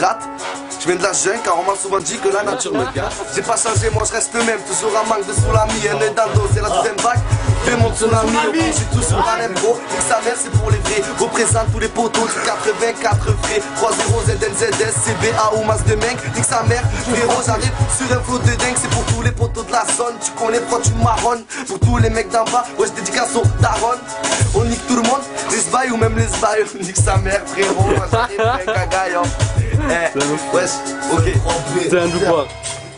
gratte. Je viens de la jungle car on m'a souvent dit que la nature me gâte. J'ai pas changé, moi je reste le même, toujours un manque de soulami. Un est dos, c'est la deuxième vague. Fais mon tsunami, je suis toujours à l'impro. Et sa mère, c'est pour les vrais. Représente tous les poteaux du 84 frais. 3-0 ZNZS, CBA ou Mas de Meng. Nique sa mère, frérot, j'arrive sur un flot de dingue. C'est pour tous les poteaux de la zone. Tu connais pourquoi tu marronnes. Pour tous les mecs d'en bas, ouais, je dédicace au daron. On nique tout le monde, les sbailles ou même les sbailles. Nique sa mère, frérot. Moi, j'arrive un gars, yo. Eh, wesh, ok. C'est un quoi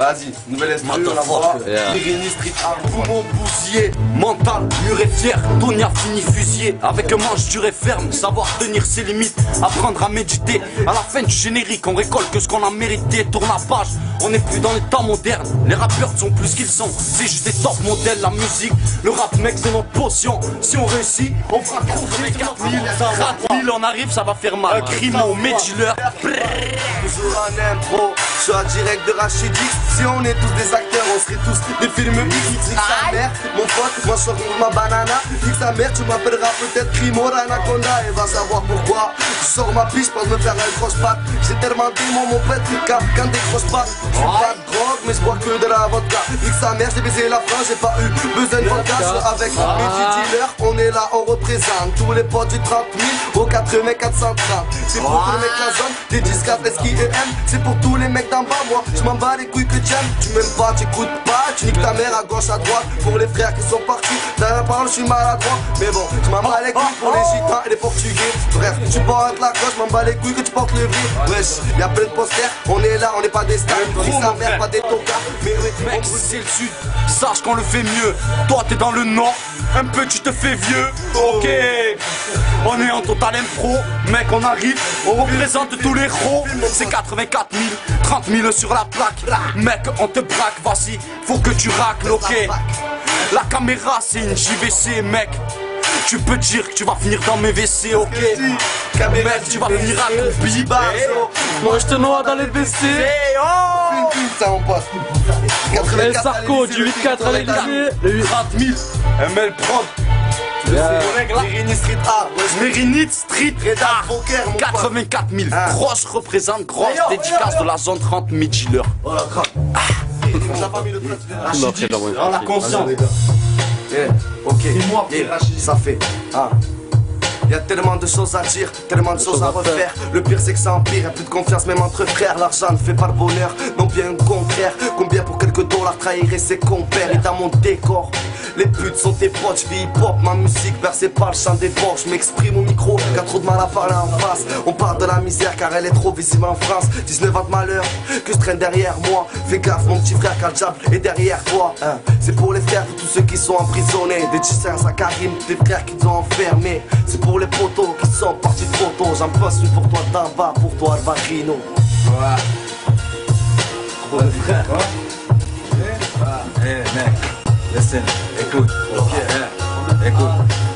Vas-y, nouvelle esprit, on la Street Art, Poumon bousillé, mental, mûr et fier, Tonia fini fusillé, avec un manche dur et ferme, savoir tenir ses limites, apprendre à méditer. À la fin du générique, on récolte que ce qu'on a mérité, tourne la page, on n'est plus dans les temps modernes, les rappeurs sont plus qu'ils sont, c'est juste des top modèles, la musique, le rap mec c'est notre potion, si on réussit, on fera trop de 4000, 4000 on arrive, ça va faire mal, crimo, dealer toujours en impro. En direct de. Si on est tous des acteurs, on serait tous des films X. Sa mère, mon pote, moi je sors ma banana. Sa mère, tu m'appelleras peut-être Crimo Anaconda. Et va savoir pourquoi. Je sors ma piche pour me faire un croche-patte. J'ai tellement de démons, mon pote, quand, quand des croche-pattes. Je suis pas de drogue, mais je bois que de la vodka. Sa mère, j'ai baisé la France, j'ai pas eu besoin de vodka. Avec mes dealers, on est là, on représente tous les potes du 30 000 au 80 430. C'est pour tous les mecs la zone, des 10 4 S, I et M. C'est pour tous les mecs d'en bas, moi, je m'en bats les couilles que t'aimes. Tu m'aimes ta mère à gauche, à droite. Pour les frères qui sont partis, dans la parole, je suis maladroit. Mais bon, je m'en bats les couilles pour les gitans et les portugais. Bref, tu portes la gauche, m'en bats les couilles que tu portes le vrai. Wesh, y'a plein de posters, on est là, on n'est pas des stars. Nique sa mère, pas des tocards. Mais oui, Mec, c'est le sud, sache qu'on le fait mieux. Toi, t'es dans le nord, un peu tu te fais vieux. Ok, on est en total impro. Mec, on arrive, on représente tous les gros. C'est 84 000, 30 000 sur la plaque. Mec, on te braque, vas-y, faut que tu racles, ok. La caméra, c'est une JVC, mec. Tu peux dire que tu vas finir dans mes WC, ok. Mec, tu vas finir à ton bibas. Moi je te noie dans les WC ça, mon pote. El 84 Sarko du 8-4 à l'Elysée Le 8 30 000, ML Prod. Irini Street Art. Mérinite Street Art. Poker, mon pote. 84 000. Ah. Grosse représente, grosse dédicace de la zone 30 000 dealers. La craque. On n'a pas mis le plat, tu verras. Non, c'est pas vrai. On a conscience. Eh, ok, Eh, ça fait. Ah. Y a tellement de choses à dire, tellement de choses à refaire. Le pire c'est que ça empire, y'a plus de confiance même entre frères. L'argent ne fait pas le bonheur, non bien au contraire. Combien pour quelques dollars trahirer ses compères? Et dans mon décor. Les putes sont tes potes, je vis hip-hop, ma musique versée par le chant des porcs. Je m'exprime au micro, car trop de mal à parler en face. On parle de la misère car elle est trop visible en France. 19 ans de malheur que je traîne derrière moi. Fais gaffe, mon petit frère, car le diable est derrière toi. hein. C'est pour les frères de tous ceux qui sont emprisonnés. Des Tissins à Karim, des frères qui t'ont enfermé. C'est pour les potos qui sont partis trop tôt. J'en passe une pour toi d'en bas, pour toi, le Vacrino. Eh mec, listen, écoute, eh, écoute.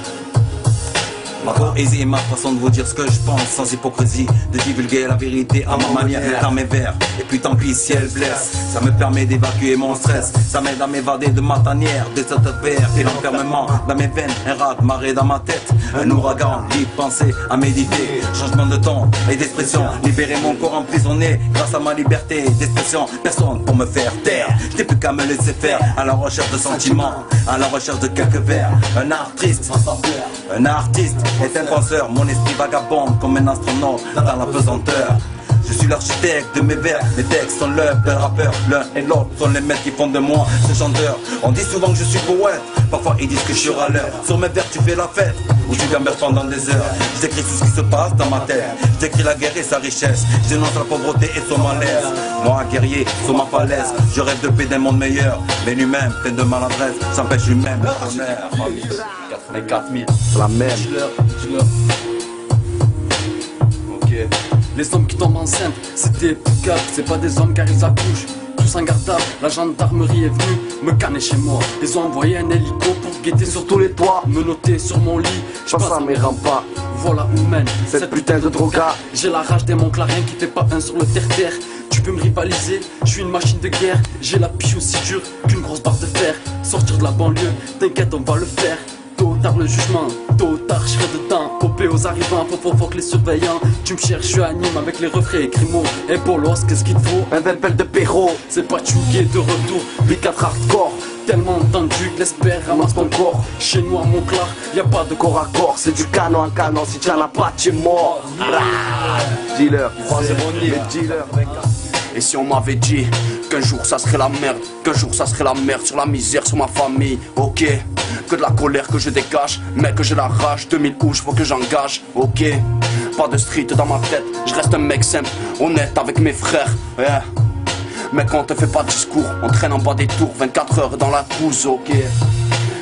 Ma poésie est ma façon de vous dire ce que je pense sans hypocrisie, de divulguer la vérité à ma manière. Dans mes vers. Et puis tant pis si elle blesse, ça me permet d'évacuer mon stress, ça m'aide à m'évader de ma tanière, de cette perte et l'enfermement dans mes veines, un rat marée dans ma tête, un ouragan, libre penser à méditer, changement de ton et d'expression, libérer mon corps emprisonné grâce à ma liberté d'expression, personne pour me faire taire, je n'ai plus qu'à me laisser faire. À la recherche de sentiments, à la recherche de quelques vers, un artiste, un artiste est un penseur, mon esprit vagabonde comme un astronaute dans la pesanteur. Je suis l'architecte de mes vers, mes textes sont l'œuvre d'un rappeur, l'un et l'autre sont les maîtres qui font de moi ce chanteur. On dit souvent que je suis poète, parfois ils disent que je suis râleur. Sur mes vers tu fais la fête, ou tu gamberges pendant des heures. Je décris tout ce qui se passe dans ma tête, je décris la guerre et sa richesse, je dénonce la pauvreté et son malaise. Moi guerrier, sur ma falaise, je rêve de paix d'un monde meilleur. Mais lui-même, plein de maladresse, s'empêche lui-même le bonheur. 84 000. C'est la même. Ok. Les hommes qui tombent enceintes, c'était Poucave, c'est pas des hommes car ils accouchent. La gendarmerie est venue me canner chez moi. Ils ont envoyé un hélico pour guetter sur tous les toits, me noter sur mon lit. Je Passe à mes remparts. Voilà où mène Cette putain de droga. J'ai la rage des mon clarin qui fait pas un sur le terre-terre. Tu peux me rivaliser, je suis une machine de guerre. J'ai la piche aussi dure qu'une grosse barre de fer. Sortir de la banlieue, t'inquiète, on va le faire. Ou tard le jugement, tôt ou tard je serai dedans. Popé aux arrivants, faut faut faut que les surveillants. Tu me cherches, je anime avec les refrains, crimo et bolos, qu'est-ce qu'il te faut? Un bel de Perrault C'est pas Tchougué de retour, Beat 4 hardcore tellement tendu que l'espère ramasse ton corps. Chez nous à Montclar, y a pas de corps à corps, C'est du canon à canon, si tu en as pas, tu es mort Dealer, les dealers Et si on m'avait dit qu'un jour ça serait la merde, qu'un jour ça serait la merde sur la misère, sur ma famille, ok. Que de la colère que je dégage, mais que j'ai la rage, 2000 couches, faut que j'engage, ok. Pas de street dans ma tête, je reste un mec simple, honnête avec mes frères, yeah. Mais on te fait pas de discours, on traîne en bas des tours, 24 heures dans la trousse, ok.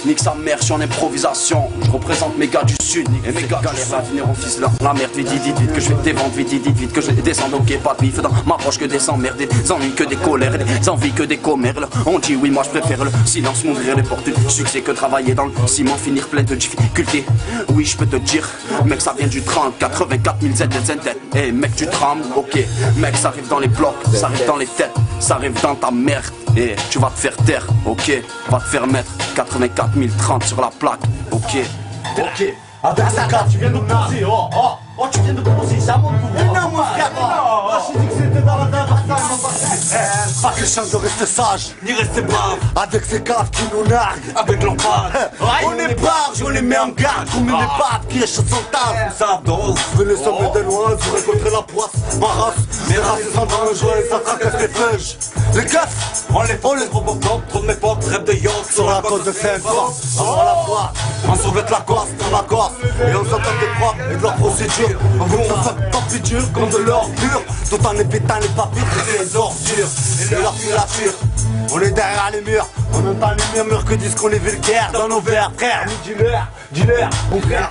Nique sa mère, je suis en improvisation. Je représente mes gars du sud. Et mes gars galèrent à finir en ficelant. La merde, vite, vite, vite, que je vais te dévendre, vite, vite, vite, que je vais descendre. Ok, pas de dans ma poche que des emmerdes, des ennuis que des colères, des envies que des commères. On dit oui, moi je préfère le silence, m'ouvrir les portes du succès que travailler dans le ciment, finir plein de difficultés. Oui, je peux te dire, mec, ça vient du 30, 84 000 Z, Z, Z. Eh, mec, tu trames, ok. Mec, ça arrive dans les blocs, ça arrive dans les têtes, ça arrive dans ta merde. Et tu vas te faire taire, ok Va te faire mettre 84 030 sur la plaque, ok Ok. Ce cas, tu viens de poser. Oh, oh, oh, tu viens de poser. C'est à mon tour. Mais non, non. Moi, j'ai dit que c'était dans la dernière bataille, mon bataille. Pas question de rester sage, ni rester brave. Avec ces caves qui nous narguent. Avec l'empare. On est barge, on les met en garde. Comme une épave qui est sur son table. Ça dose. Venez sommer de loin, vous récolterez la poisse. Ma race, mes races sont dangereuses. Ça tracasse les feuilles. Les keufs, on les on les robocop. Trop de mes potes rêvent de York. Sur la côte de Saint-Paul. Avant la foi, on sauvait la Corse, dans la Corse. Et on s'entend des propres et de leurs procédures. On veut qu'on soit tant plus dur comme de l'or pur. En épitant les papiers, et les ordures. Et leur filature. On est derrière les murs, on entend les murmures que disent qu'on est vulgaire dans nos verres, frère. Dis-leur, dis-leur, mon frère.